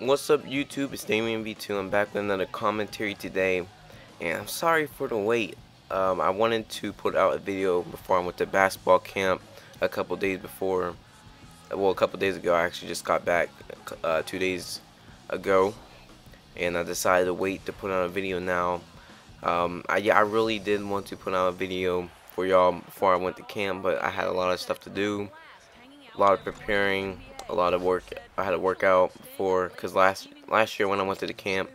What's up YouTube? It's Damean V2. I'm back with another commentary today. And I'm sorry for the wait. Um, I wanted to put out a video before I went to basketball camp a couple days before. Well, a couple days ago. I actually just got back uh, two days ago. And I decided to wait to put out a video now. Um, I, yeah, I really did want to put out a video for y'all before I went to camp. But I had a lot of stuff to do. A lot of preparing a lot of work. I had to work out before because last last year when I went to the camp,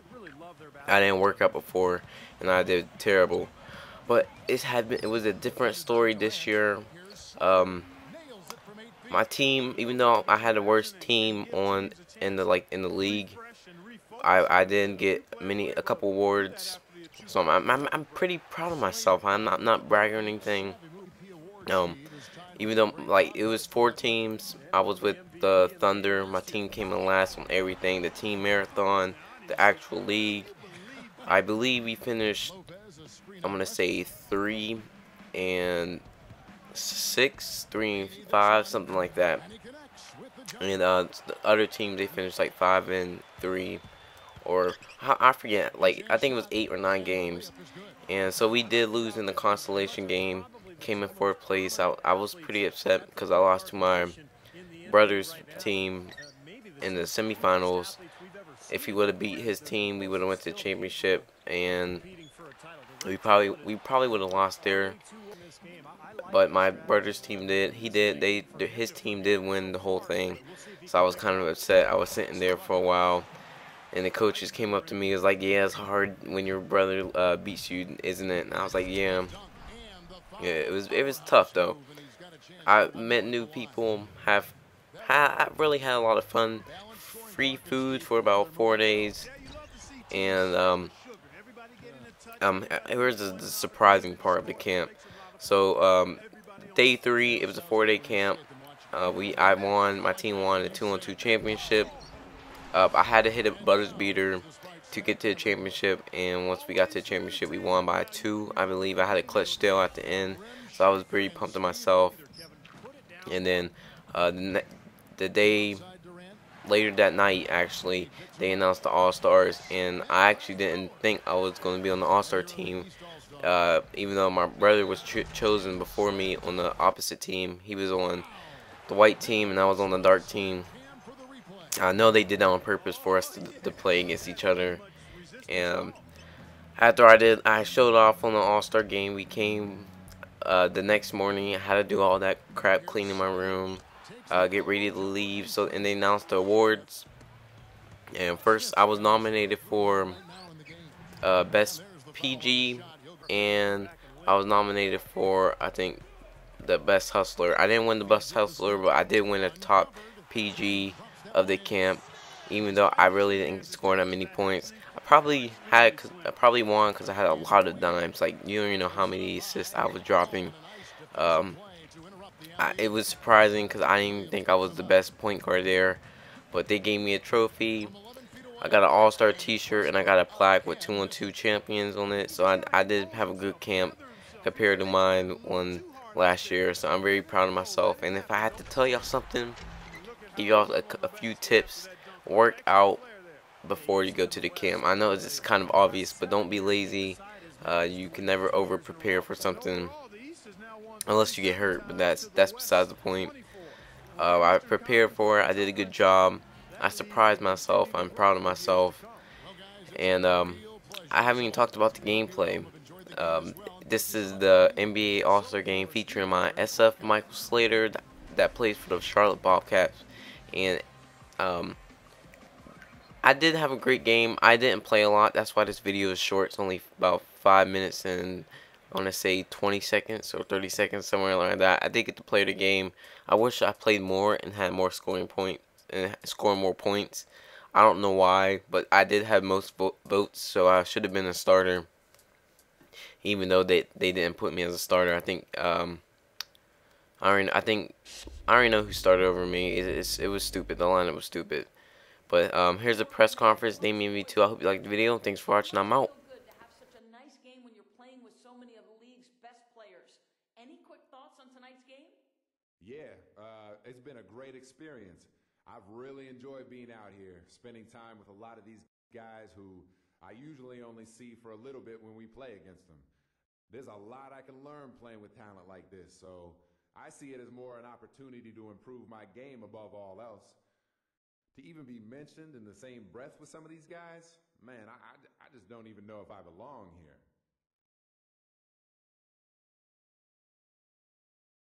I didn't work out before and I did terrible. But it had been it was a different story this year. Um, my team, even though I had the worst team on in the like in the league, I I didn't get many a couple awards. So I'm I'm, I'm pretty proud of myself. I'm not not bragging or anything. Um, even though like it was four teams, I was with the Thunder. My team came in last on everything. The team marathon, the actual league. I believe we finished. I'm gonna say three and six, three and five, something like that. And uh, the other teams they finished like five and three, or I forget. Like I think it was eight or nine games. And so we did lose in the consolation game came in fourth place. I, I was pretty upset because I lost to my brother's team in the semifinals. If he would have beat his team, we would have went to the championship, and we probably we probably would have lost there. But my brother's team did. He did. They his team did win the whole thing. So I was kind of upset. I was sitting there for a while, and the coaches came up to me. It was like, "Yeah, it's hard when your brother uh, beats you, isn't it?" And I was like, "Yeah." Yeah, it was it was tough though. I met new people. Have I really had a lot of fun. Free food for about four days, and um, um, here's the, the surprising part of the camp. So um, day three, it was a four-day camp. Uh, we I won. My team won the two-on-two championship. Uh, I had to hit a buzzer beater to get to the championship. And once we got to the championship, we won by two, I believe. I had a clutch still at the end, so I was pretty pumped to myself. And then uh, the, the day later that night, actually, they announced the All Stars, and I actually didn't think I was going to be on the All Star team. Uh, even though my brother was ch chosen before me on the opposite team, he was on the white team and I was on the dark team. I know they did that on purpose for us to, to play against each other. And after I did, I showed off on the All-Star game. We came uh, the next morning. I had to do all that crap, cleaning my room, uh, get ready to leave. So and they announced the awards. And first, I was nominated for uh, best PG, and I was nominated for I think the best hustler. I didn't win the best hustler, but I did win a top PG of the camp, even though I really didn't score that many points. I probably had, I probably won because I had a lot of dimes. Like you don't even know how many assists I was dropping. Um, I, it was surprising because I didn't think I was the best point guard there, but they gave me a trophy. I got an All-Star T-shirt and I got a plaque with two on two champions on it. So I, I did have a good camp compared to mine one last year. So I'm very proud of myself. And if I had to tell y'all something give y'all a, a, few tips. Work out before you go to the camp. I know it's kind of obvious, but don't be lazy. Uh, you can never over prepare for something unless you get hurt, but that's that's besides the point. Uh, I prepared for it. I did a good job. I surprised myself. I'm proud of myself. And um, I haven't even talked about the gameplay. Um, this is the NBA All-Star Game featuring my SF Michael Slater that plays for the Charlotte Bobcats and um, I did have a great game. I didn't play a lot. That's why this video is short. It's only about five minutes and I want to say 20 seconds or 30 seconds, somewhere like that. I did get to play the game. I wish I played more and had more scoring points and score more points. I don't know why, but I did have most vo votes, so I should have been a starter. Even though they they didn't put me as a starter, I think um, I already, I think I already know who started over me. It, it was stupid. The lineup was stupid. But um, here's a press conference. They Damean me too. I hope you liked the video. Thanks for watching. I'm out. Yeah, uh, it's been a great experience. I've really enjoyed being out here, spending time with a lot of these guys who I usually only see for a little bit when we play against them. There's a lot I can learn playing with talent like this, so I see it as more an opportunity to improve my game above all else. To even be mentioned in the same breath with some of these guys, man, I, I, I just don't even know if I belong here.